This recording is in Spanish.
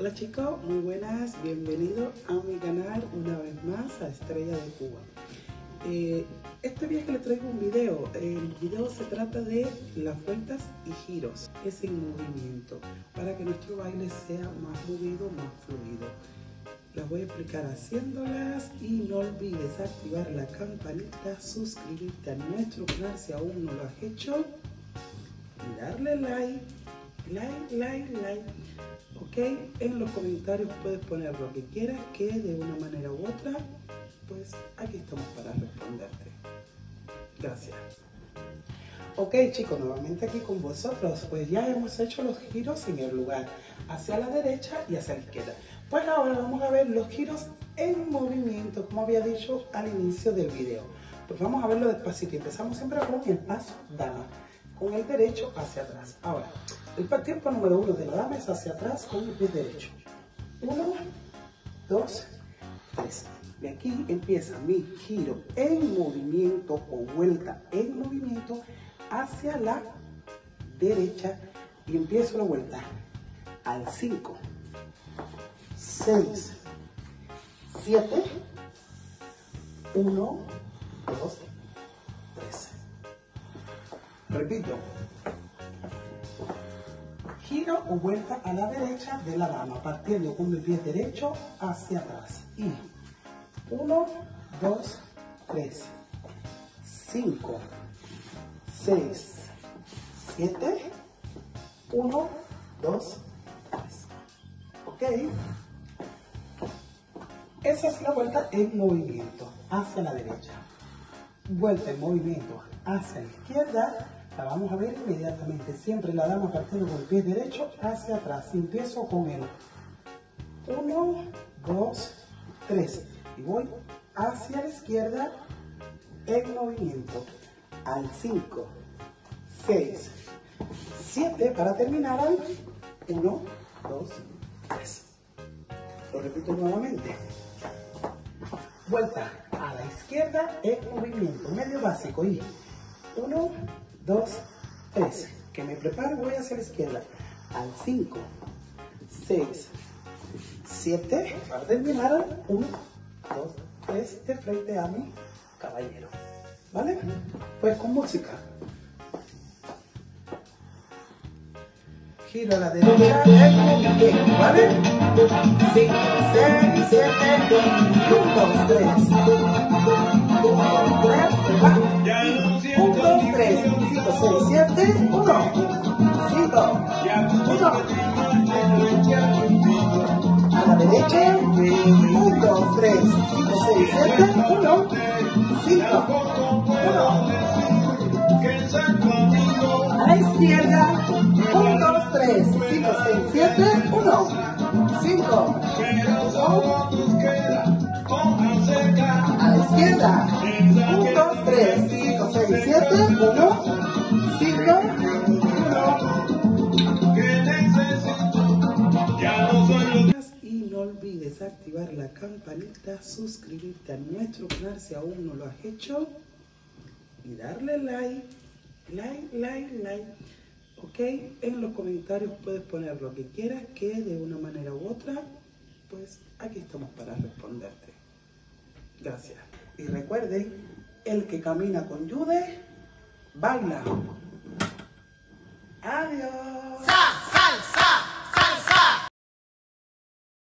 Hola chicos, muy buenas, bienvenidos a mi canal una vez más a Estrella de Cuba. Eh, este viaje les traigo un video, el video se trata de las vueltas y giros, es en movimiento, para que nuestro baile sea más movido, más fluido. Las voy a explicar haciéndolas y no olvides activar la campanita, suscribirte a nuestro canal si aún no lo has hecho y darle like, like, like, like ¿ok? En los comentarios puedes poner lo que quieras, que de una manera u otra, pues aquí estamos para responderte. Gracias. Ok chicos, nuevamente aquí con vosotros, pues ya hemos hecho los giros en el lugar, hacia la derecha y hacia la izquierda. Pues ahora vamos a ver los giros en movimiento, como había dicho al inicio del video. Pues vamos a verlo despacito, empezamos siempre con el paso dama, con el derecho hacia atrás. Ahora, el tiempo número uno de la dama es hacia atrás con el pie derecho. Uno, dos, tres. De aquí empieza mi giro en movimiento o vuelta en movimiento hacia la derecha y empiezo la vuelta al 5, 6, 7, 1, 2, 3. Repito, giro o vuelta a la derecha de la dama, partiendo con el pie derecho hacia atrás. Y 1, 2, 3, 5, 6, 7, 1, 2, 3. ¿Ok? Esa es la vuelta en movimiento hacia la derecha. Vuelta en movimiento hacia la izquierda vamos a ver inmediatamente. Siempre la dama partiendo con el pie derecho hacia atrás. Empiezo con el 1, 2, 3. Y voy hacia la izquierda en movimiento. Al 5, 6, 7 para terminar al 1, 2, 3. Lo repito nuevamente. Vuelta a la izquierda en movimiento. Medio básico. Y 1, 2, 3. Que me preparo, voy hacia la izquierda. Al 5, 6, 7. Para terminar al 1, 2, 3. De frente a mi caballero. ¿Vale? Pues con música. Giro a la derecha, ¿vale? 5, 6, 7, 1, 2, 3. 6, 7, 1, 5, 1. A la derecha, 1, 2, 3, 5, 6, 7, 1, 5, 1. A la izquierda, 1, 2, 3, 5, 6, 7, 1, 5, 1. A la izquierda, 1, 2, 3, 5, 6, 7, 1, olvides activar la campanita, suscribirte a nuestro canal si aún no lo has hecho y darle like, like, like, like. Ok, en los comentarios puedes poner lo que quieras, que de una manera u otra, pues aquí estamos para responderte. Gracias. Y recuerden, el que camina con Jude, baila. Adiós. Sa, salsa.